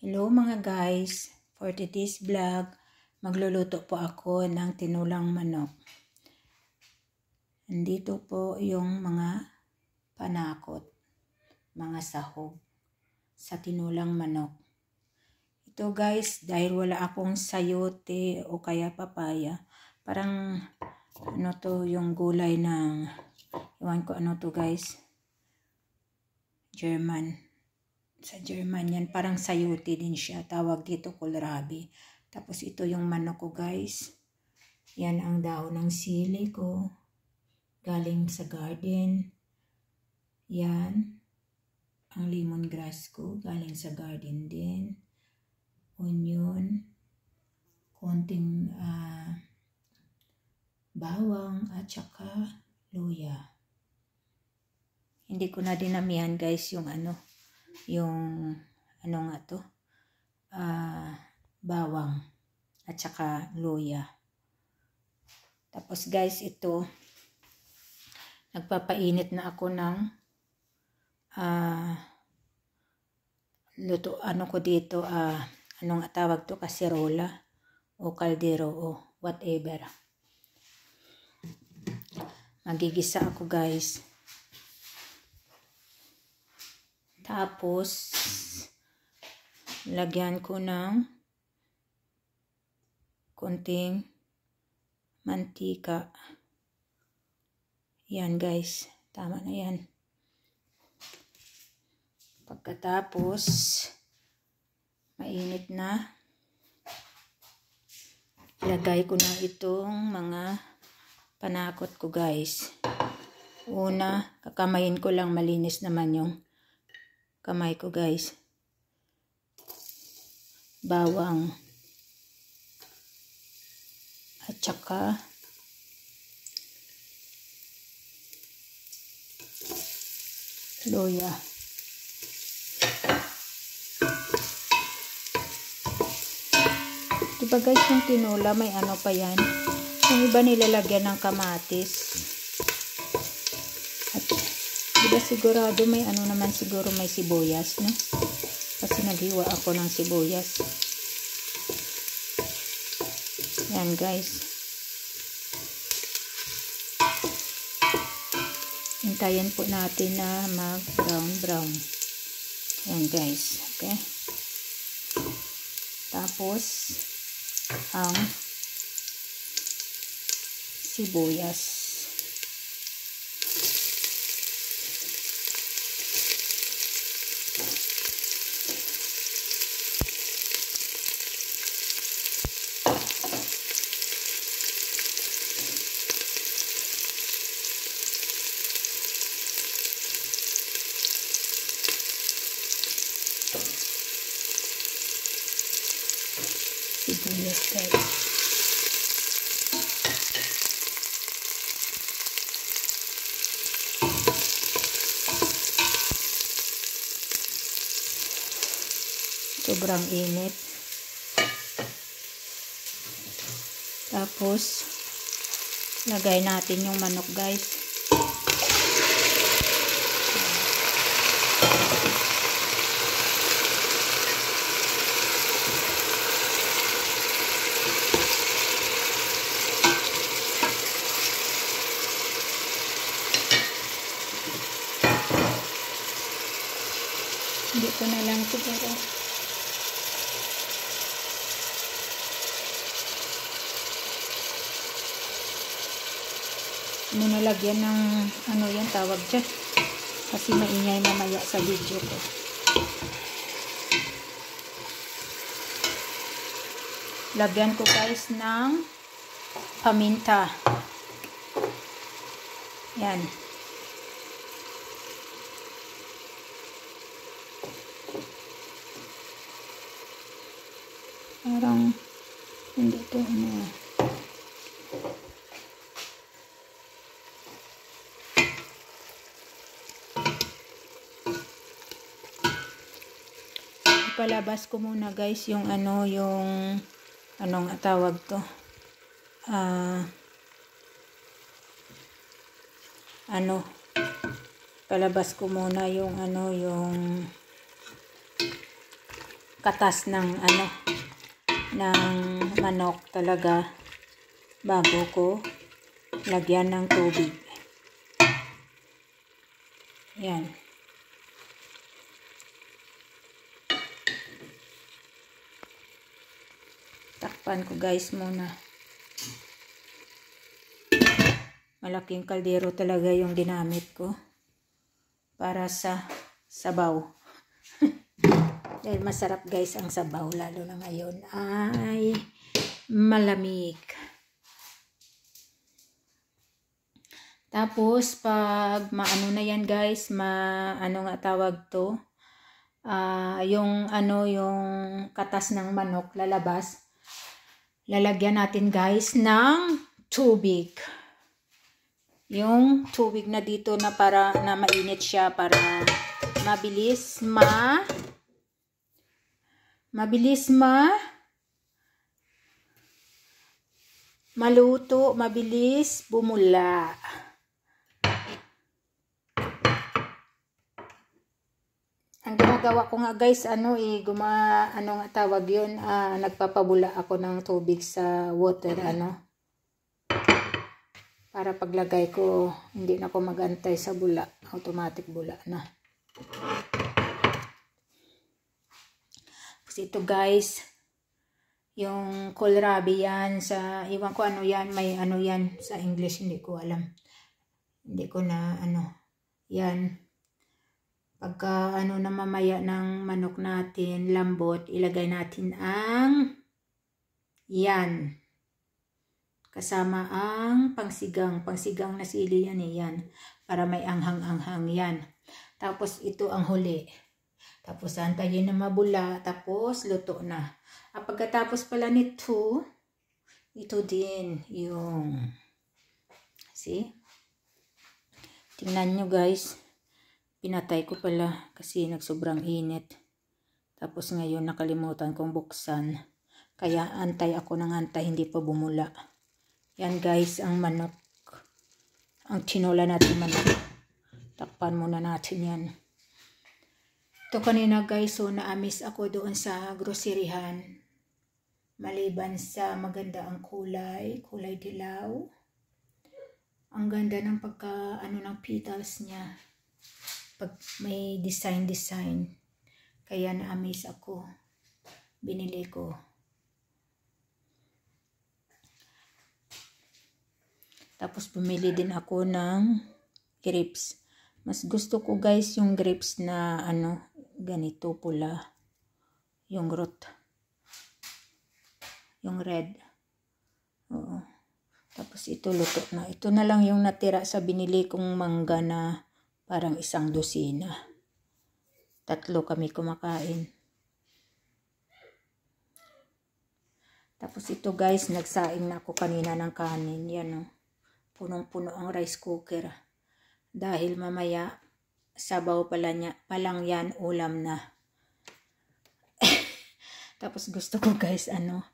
Hello mga guys, for today's vlog, magluluto po ako ng tinulang manok. Nandito po yung mga panakot, mga sahog sa tinulang manok. Ito guys, dahil wala akong sayote o kaya papaya, parang ano to yung gulay ng, iwan ko ano to guys, German sa German yan. Parang sayuti din siya. Tawag dito kohlrabi. Tapos ito yung manok ko guys. Yan ang dahon ng sili ko. Galing sa garden. Yan. Ang lemongrass ko. Galing sa garden din. Onion. Konting uh, bawang at saka luya. Hindi ko na dinamihan guys yung ano yung ano nga to uh, bawang at saka luya. Tapos guys ito nagpapainit na ako ng uh, luto ano ko dito uh, anong tawag to kaserola o kaldero o whatever. Magigisa ako guys Tapos, lagyan ko ng konting mantika. Yan guys, tama na yan. Pagkatapos, mainit na. Ilagay ko na itong mga panakot ko guys. Una, kakamayin ko lang malinis naman yung kamay ko guys. Bawang. At saka loya. Diba guys yung tinola may ano pa yan? Yung iba nilalagyan ng kamatis. Diba sigurado may ano naman siguro may sibuyas, no? Kasi naghiwa ako ng sibuyas. Yan, guys. Hintayin po natin na mag-brown-brown. Yan, guys. Okay? Tapos, ang sibuyas guys. Sobrang init. Tapos, lagay natin yung manok guys. Dito na lang siguro. Muna lagyan ng ano yan tawag dyan. Kasi maingay mamaya sa video ko. Lagyan ko guys ng paminta. Yan. parang hindi to ano palabas ko muna guys yung ano yung anong tawag to ah uh, ano palabas ko muna yung ano yung katas ng ano ng manok talaga bago ko lagyan ng tubig. Yan. Takpan ko guys muna. Malaking kaldero talaga yung ginamit ko para sa sabaw. Dahil masarap guys ang sabaw lalo na ngayon ay malamig. Tapos pag maano na yan guys, ma ano nga tawag to? Uh, yung ano yung katas ng manok lalabas lalagyan natin guys ng tubig. Yung tubig na dito na para na mainit siya para mabilis ma mabilis ma maluto, mabilis bumula. ang ginagawa ko nga guys, ano eh, guma, ano nga tawag yun, ah, nagpapabula ako ng tubig sa water, ano. Para paglagay ko, hindi na ako magantay sa bula. Automatic bula na. Kasi ito guys, yung kohlrabi yan sa, iwan ko ano yan, may ano yan sa English, hindi ko alam. Hindi ko na, ano, yan Pagka ano na mamaya ng manok natin, lambot, ilagay natin ang yan. Kasama ang pangsigang. Pangsigang na sili yan eh, yan. Para may anghang-anghang yan. Tapos ito ang huli. Tapos antayin na mabula. Tapos luto na. At pagkatapos pala nito, ito din yung see? Tingnan nyo guys. Pinatay ko pala kasi nagsobrang init. Tapos ngayon nakalimutan kong buksan. Kaya antay ako ng antay, hindi pa bumula. Yan guys, ang manok. Ang tinola natin manok. Takpan muna natin yan. Ito kanina guys, so naamis ako doon sa groceryhan. Maliban sa maganda ang kulay, kulay dilaw. Ang ganda ng pagka, ano ng petals niya pag may design-design. Kaya na-amaze ako. Binili ko. Tapos bumili din ako ng grapes. Mas gusto ko guys yung grapes na ano, ganito pula. Yung root. Yung red. Oo. Tapos ito luto na. Ito na lang yung natira sa binili kong mangga na Parang isang dosina. Tatlo kami kumakain. Tapos ito guys, nagsaing na ako kanina ng kanin. Yan o. Oh. Punong-puno ang rice cooker. Dahil mamaya, sabaw pala niya, palang yan, ulam na. Tapos gusto ko guys, ano,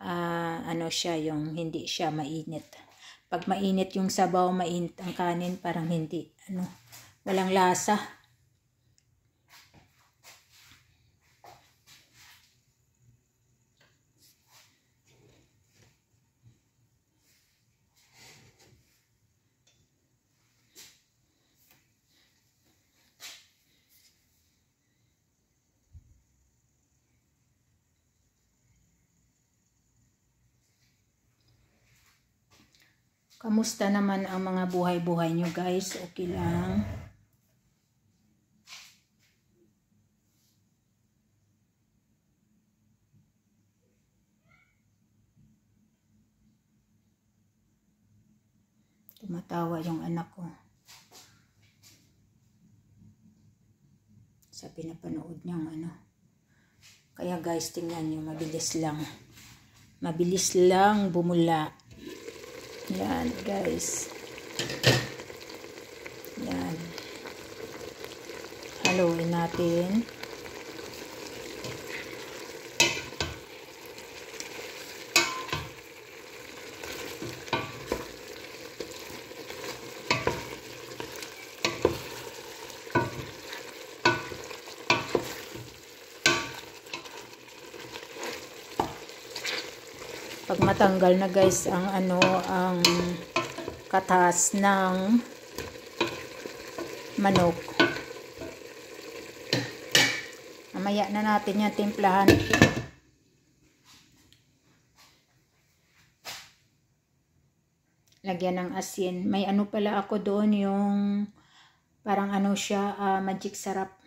uh, ano siya, yung hindi siya mainit. Pag mainit yung sabaw, mainit ang kanin, parang hindi, ano, Walang lasa. Kamusta naman ang mga buhay-buhay nyo guys? Okay lang. Tumatawa yung anak ko. Sa pinapanood niyang ano. Kaya guys, tingnan niyo, mabilis lang. Mabilis lang bumula. Yan, guys. Yan. Haluin natin. Pag matanggal na guys ang ano, ang katas ng manok. Mamaya na natin yung timplahan. Lagyan ng asin. May ano pala ako doon yung parang ano siya, uh, magic sarap.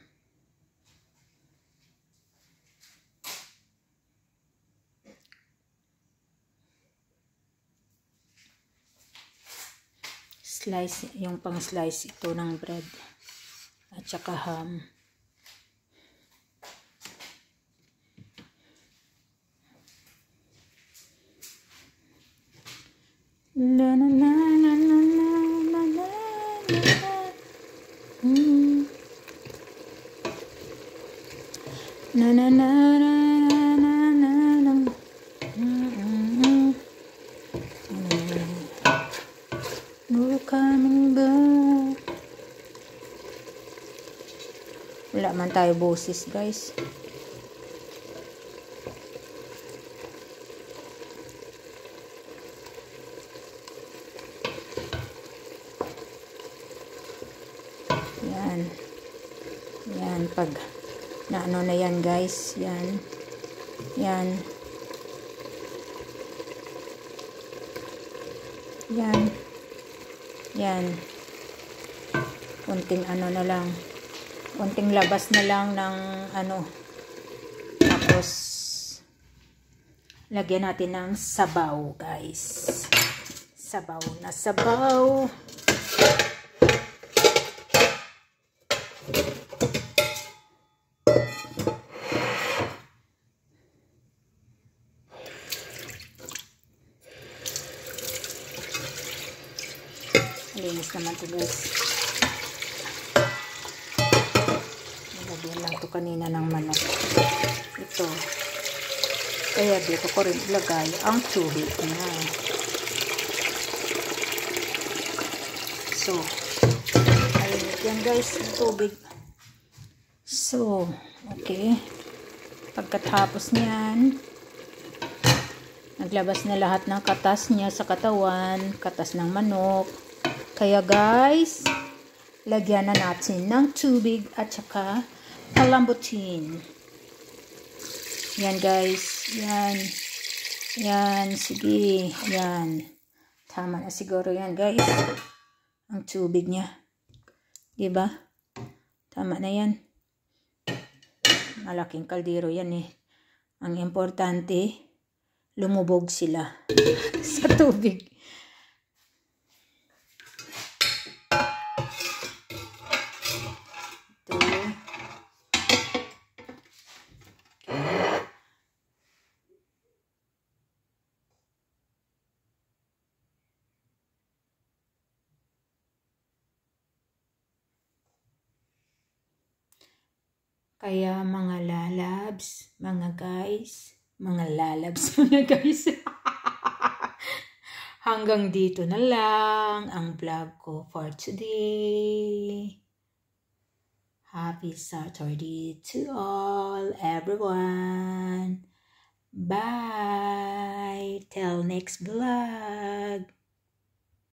Slice, yung pang slice ito ng bread at saka ham. La la la la la la la mm. Na na na na na na na No coming back Wala man tayo boses guys Yan. Yan. Pag na ano na yan guys. Yan. Yan. Yan. Yan. Kunting ano na lang. Kunting labas na lang ng ano. Tapos lagyan natin ng sabaw guys. Sabaw na sabaw. Linis naman to guys. Nilagyan lang to kanina ng manok. Ito. Kaya dito ko rin ilagay ang tubig niya. So, ayun yan guys, tubig. So, okay. Pagkatapos niyan, naglabas na lahat ng katas niya sa katawan, katas ng manok. Kaya guys, lagyan na natin ng tubig at saka palambutin. Yan guys, yan. Yan, sige, yan. Tama na siguro yan guys. Ang tubig niya. Diba? Tama na yan. Malaking kaldero yan eh. Ang importante, lumubog sila sa tubig. Kaya mga lalabs, mga guys, mga lalabs, mga guys. Hanggang dito na lang ang vlog ko for today. Happy Saturday to all, everyone. Bye. Till next vlog.